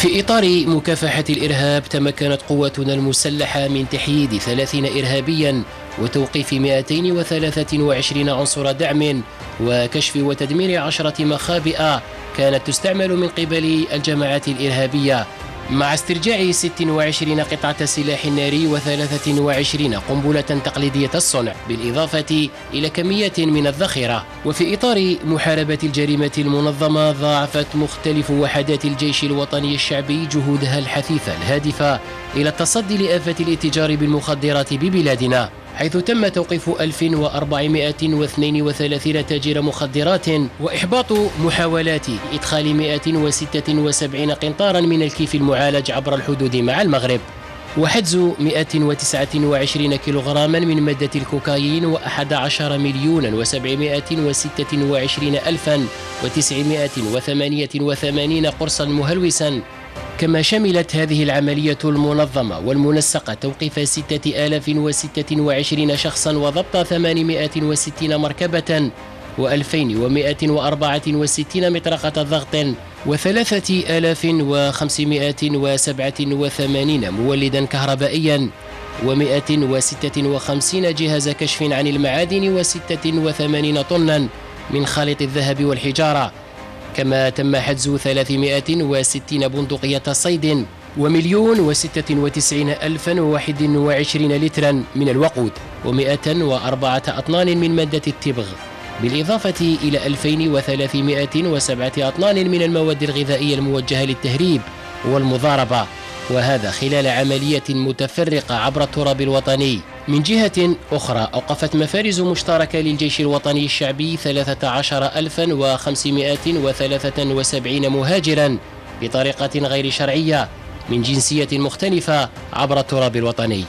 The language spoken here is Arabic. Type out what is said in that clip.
في إطار مكافحة الإرهاب تمكنت قواتنا المسلحة من تحييد 30 إرهابيا وتوقيف 223 عنصر دعم وكشف وتدمير عشرة مخابئ كانت تستعمل من قبل الجماعات الإرهابية. مع استرجاع 26 قطعة سلاح ناري و23 قنبلة تقليدية الصنع بالإضافة إلى كمية من الذخيرة. وفي إطار محاربة الجريمة المنظمة ضاعفت مختلف وحدات الجيش الوطني الشعبي جهودها الحثيثة الهادفة إلى التصدي لآفة الاتجار بالمخدرات ببلادنا. حيث تم توقيف 1432 تاجر مخدرات وإحباط محاولات إدخال 176 قنطارا من الكيف المعالج عبر الحدود مع المغرب. وحجز 129 كيلوغراما من مادة الكوكايين و11 مليون و726 ألفا و988 قرصا مهلوسا. كما شملت هذه العملية المنظمة والمنسقة توقيف 6026 شخصا وضبط 860 مركبة و2164 مطرقة ضغط و3587 مولدا كهربائيا و156 جهاز كشف عن المعادن و86 طنا من خالط الذهب والحجارة. كما تم حجز 360 بندقية صيد ومليون وستة وتسعين ألفا وواحد وعشرين لترا من الوقود ومئة وأربعة أطنان من مادة التبغ بالإضافة إلى 2307 أطنان من المواد الغذائية الموجهة للتهريب والمضاربة وهذا خلال عملية متفرقة عبر التراب الوطني. من جهة أخرى أوقفت مفارز مشتركة للجيش الوطني الشعبي 13573 مهاجرا بطريقة غير شرعية من جنسية مختلفة عبر التراب الوطني.